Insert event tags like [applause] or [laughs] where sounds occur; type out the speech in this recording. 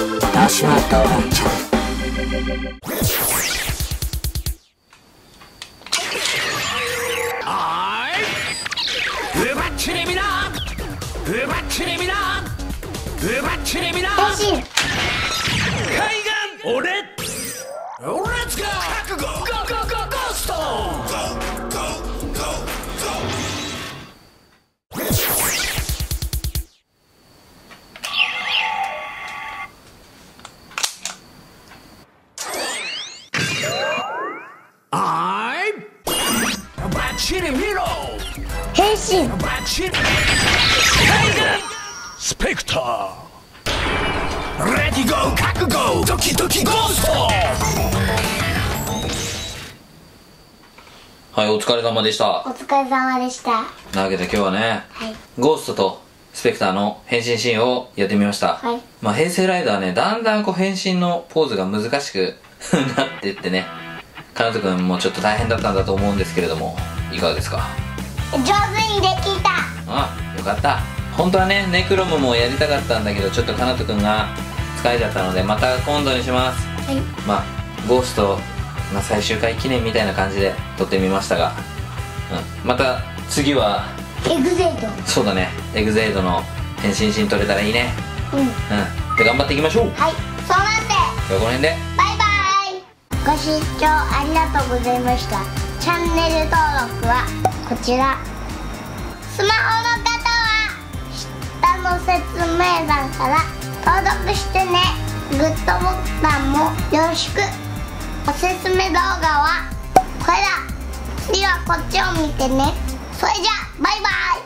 私はドラちあーい。奪っちりみな奪っちりみな奪っちりみな変身海岸。俺。レッツゴーいバッチリ見ろ変身バッチリスペクターレディゴー覚悟ドキドキゴーストはい、お疲れ様でした。お疲れ様でした。なわけで今日はね、はい。ゴーストとスペクターの変身シーンをやってみました。はい。まあ、平成ライダーね、だんだんこう変身のポーズが難しく [laughs] なっていってね、かなとくんもちょっと大変だったんだと思うんですけれども、いかがですか？上手にできた。あ、よかった。本当はね、ネクロムもやりたかったんだけど、ちょっとかなとくんが疲れちゃったので、また今度にします。はい。まあ、ゴースト、まあ、最終回記念みたいな感じで撮ってみましたが、うん、また次はエグゼイそうだね。エグゼイドの変身シーン撮れたらいいね。ドうん。うん。で頑張っていきましょう。はい。そうなんで今日はこの辺で。バイバイ。ご視聴ありがとうございましたチャンネル登録はこちら。スマホの方は下の説明欄から登録してね。グッドボタンもよろしく。おすすめ動画はこれだ。次はこっちを見てね。それじゃバイバイ。